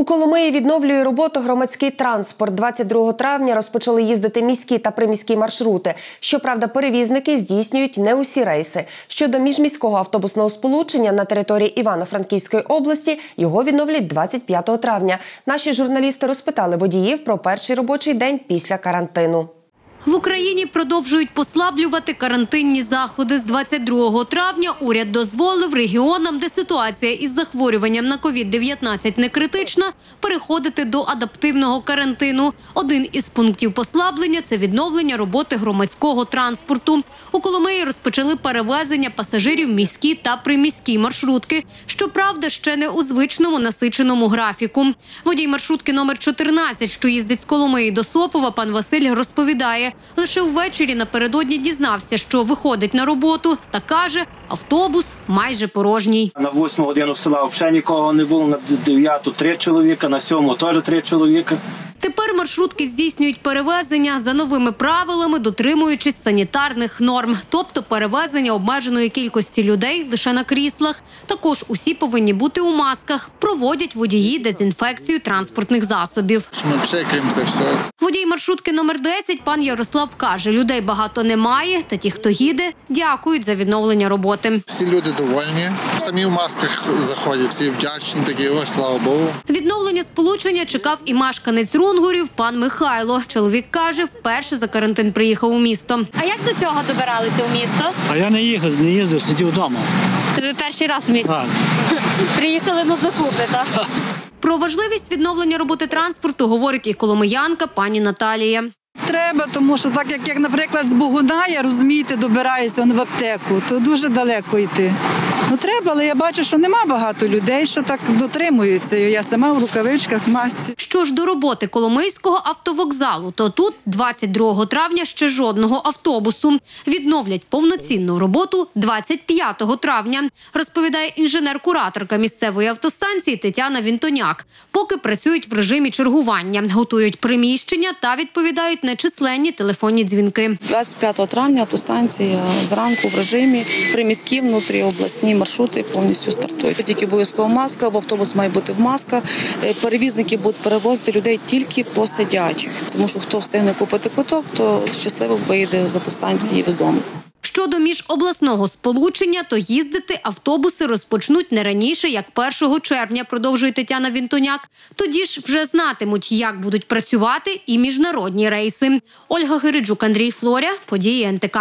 У Коломиї відновлює роботу громадський транспорт. 22 травня розпочали їздити міські та приміські маршрути. Щоправда, перевізники здійснюють не усі рейси. Щодо міжміського автобусного сполучення на території Івано-Франківської області його відновлять 25 травня. Наші журналісти розпитали водіїв про перший робочий день після карантину. В Україні продовжують послаблювати карантинні заходи. З 22 травня уряд дозволив регіонам, де ситуація із захворюванням на COVID-19 не критична, переходити до адаптивного карантину. Один із пунктів послаблення це відновлення роботи громадського транспорту. У Коломиї розпочали перевезення пасажирів міські та приміські маршрутки. Щоправда, ще не у звичному насиченому графіку. Водій маршрутки номер 14, що їздить з Коломиї до Сопова, пан Василь розповідає. Лише ввечері напередодні дізнався, що виходить на роботу, та каже, автобус майже порожній. На восьму годину села взагалі нікого не було, на дев'яту три чоловіка, на сьому теж три чоловіка. Тепер маршрутки здійснюють перевезення за новими правилами, дотримуючись санітарних норм, тобто перевезення обмеженої кількості людей лише на кріслах. Також усі повинні бути у масках. Проводять водії дезінфекцію транспортних засобів. Ми це все. Водій маршрутки номер 10 пан Ярослав каже: людей багато немає, та ті, хто їде, дякують за відновлення роботи. Всі люди довольні. Самі в масках заходять, всі вдячні, такі ось слава Богу. Відновлення сполучення чекав і мешканець Рунгурів пан Михайло. Чоловік каже, вперше за карантин приїхав у місто. А як до цього добиралися у місто? А я не їхав, не їздив, сидів вдома. То ви перший раз у місті Так. приїхали на закупи, так? Про важливість відновлення роботи транспорту говорить і коломиянка пані Наталія. Треба, тому що так як, як наприклад, з Богуна, я розумієте, добираюся в аптеку, то дуже далеко йти. Ну треба, але я бачу, що нема багато людей, що так дотримуються. Я сама в рукавичках, в масці. Що ж до роботи Коломийського автовокзалу, то тут 22 травня ще жодного автобусу. Відновлять повноцінну роботу 25 травня, розповідає інженер-кураторка місцевої автостанції Тетяна Вінтоняк. Поки працюють в режимі чергування, готують приміщення та відповідають на численні телефонні дзвінки. 25 травня автостанція зранку в режимі приміські внутріобласні маршрути повністю стартують. Тільки обов'язково маска, в автобус має бути в масках. Е, Перевізники будуть перевозити людей тільки по сидячих, тому що хто встигне купити квиток, то щасливо виїде з автостанції додому. Щодо міжобласного сполучення, то їздити автобуси розпочнуть не раніше, як 1 червня, продовжує Тетяна Вінтоняк. Тоді ж вже знатимуть, як будуть працювати і міжнародні рейси. Ольга Гириджук, Андрій Флоря, події НТК.